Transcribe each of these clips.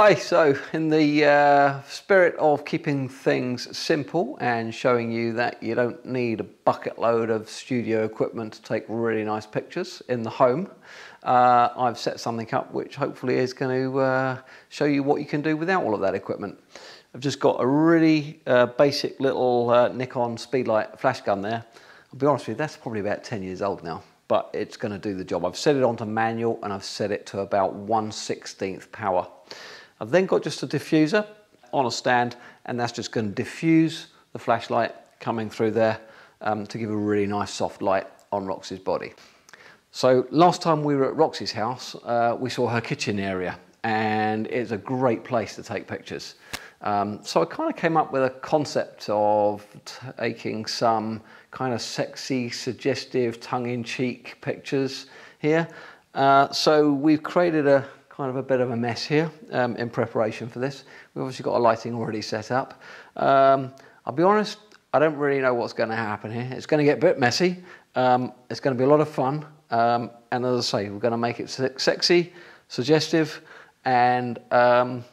Hi, so in the uh, spirit of keeping things simple and showing you that you don't need a bucket load of studio equipment to take really nice pictures in the home, uh, I've set something up which hopefully is going to uh, show you what you can do without all of that equipment. I've just got a really uh, basic little uh, Nikon Speedlight flash gun there. I'll be honest with you, that's probably about 10 years old now but it's going to do the job. I've set it onto manual and I've set it to about 1 16th power. I've then got just a diffuser on a stand and that's just going to diffuse the flashlight coming through there um, to give a really nice soft light on Roxy's body. So last time we were at Roxy's house, uh, we saw her kitchen area and it's a great place to take pictures. Um, so I kind of came up with a concept of taking some kind of sexy, suggestive, tongue-in-cheek pictures here. Uh, so we've created a kind of a bit of a mess here um, in preparation for this. We've obviously got a lighting already set up. Um, I'll be honest, I don't really know what's going to happen here. It's going to get a bit messy. Um, it's going to be a lot of fun. Um, and as I say, we're going to make it sexy, suggestive, and um,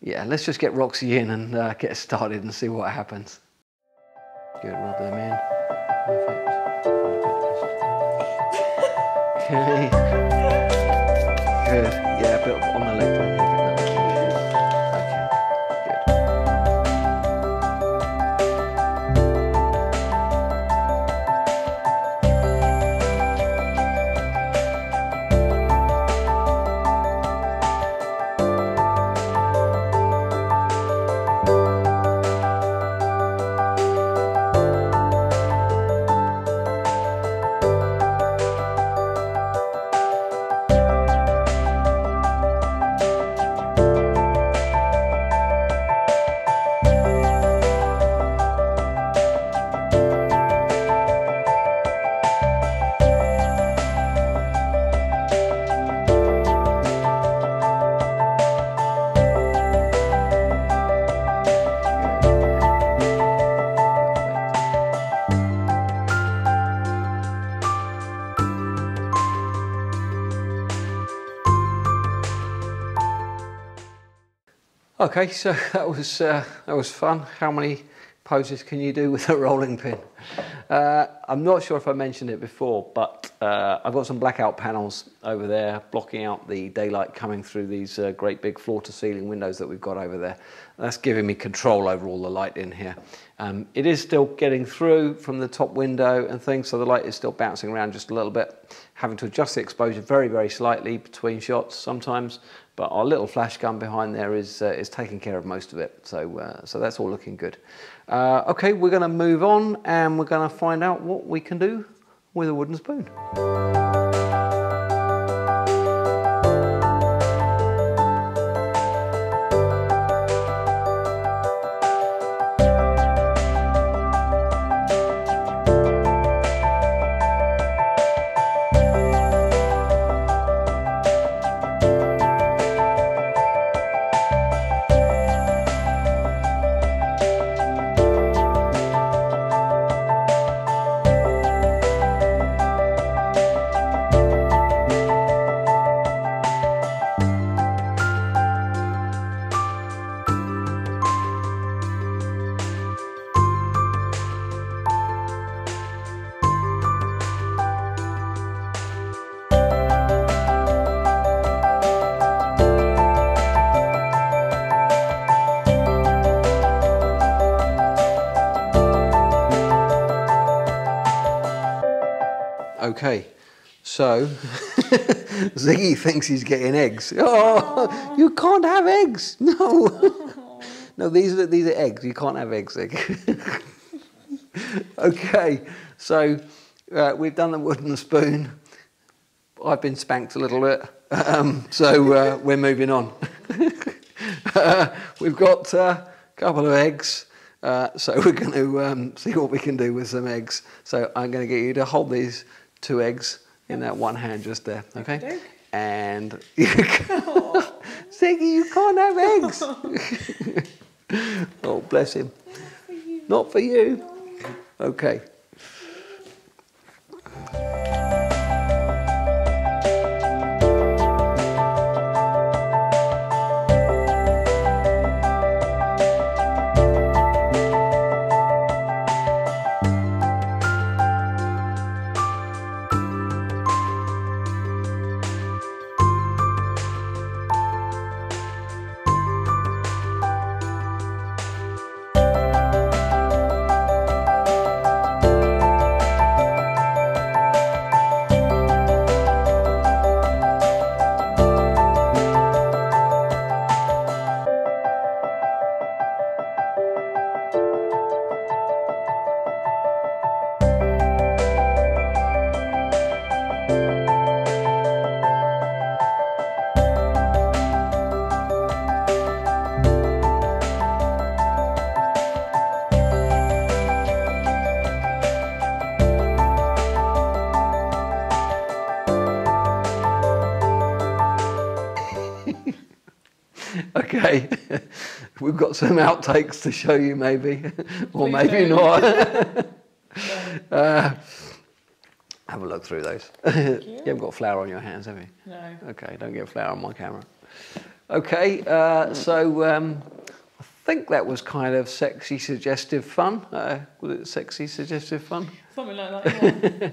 yeah, let's just get Roxy in and uh, get started and see what happens. Good, rub them in. Perfect. Okay. Good. Bit on the Okay, so that was uh, that was fun. How many poses can you do with a rolling pin? Uh, I'm not sure if I mentioned it before, but uh, I've got some blackout panels over there blocking out the daylight coming through these uh, great big floor-to-ceiling windows that we've got over there. That's giving me control over all the light in here. Um, it is still getting through from the top window and things, so the light is still bouncing around just a little bit, having to adjust the exposure very, very slightly between shots sometimes, but our little flash gun behind there is, uh, is taking care of most of it. So, uh, so that's all looking good. Uh, okay, we're going to move on and we're going to find out what we can do with a wooden spoon. Okay, so Ziggy thinks he's getting eggs. Oh, Aww. you can't have eggs. No. no, these are these are eggs. You can't have eggs, Ziggy. okay, so uh, we've done the wooden spoon. I've been spanked a little bit, um, so uh, we're moving on. uh, we've got a couple of eggs. Uh, so we're going to um, see what we can do with some eggs. So I'm going to get you to hold these two eggs in that one hand just there, okay? And you Ziggy, you can't have eggs. oh, bless him. Not for you. Not for you. Okay. Okay. We've got some outtakes to show you, maybe, or Please maybe do. not. Uh, have a look through those. you you. haven't got flour on your hands, have you? No. Okay, don't get flour on my camera. Okay, uh, so um, I think that was kind of sexy, suggestive fun. Uh, was it sexy, suggestive fun? Something like that. Yeah.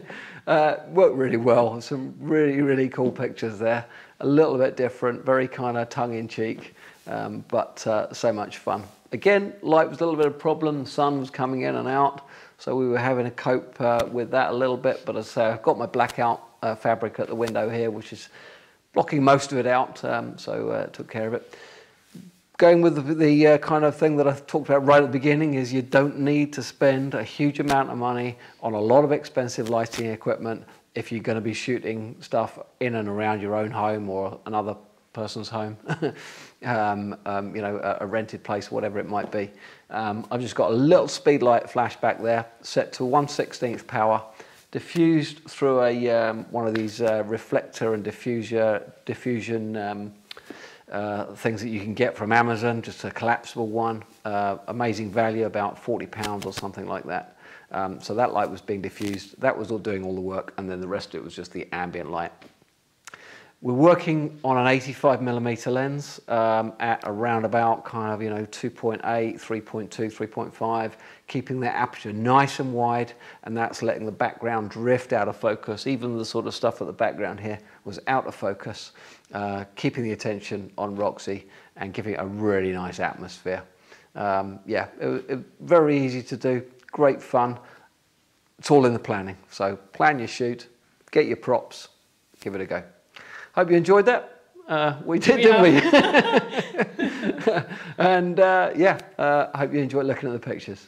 Uh, worked really well. Some really, really cool pictures there. A little bit different, very kind of tongue in cheek, um, but uh, so much fun. Again, light was a little bit of a problem. The sun was coming in and out, so we were having to cope uh, with that a little bit. But as I say, I've got my blackout uh, fabric at the window here, which is blocking most of it out, um, so uh, took care of it. Going with the, the uh, kind of thing that I talked about right at the beginning is you don't need to spend a huge amount of money on a lot of expensive lighting equipment if you're going to be shooting stuff in and around your own home or another person's home, um, um, you know, a, a rented place, whatever it might be. Um, I've just got a little speed light flash back there, set to 1 16th power, diffused through a um, one of these uh, reflector and diffuser diffusion um, uh, things that you can get from Amazon, just a collapsible one, uh, amazing value, about 40 pounds or something like that. Um, so that light was being diffused. That was all doing all the work, and then the rest of it was just the ambient light. We're working on an 85 millimeter lens um, at around about kind of, you know, 2.8, 3.2, 3.5, keeping that aperture nice and wide, and that's letting the background drift out of focus. Even the sort of stuff at the background here was out of focus, uh, keeping the attention on Roxy and giving it a really nice atmosphere. Um, yeah, it, it, very easy to do, great fun. It's all in the planning. So plan your shoot, get your props, give it a go. Hope you enjoyed that. Uh, we did, We didn't we? and uh, yeah, uh, I hope you enjoyed looking at the pictures.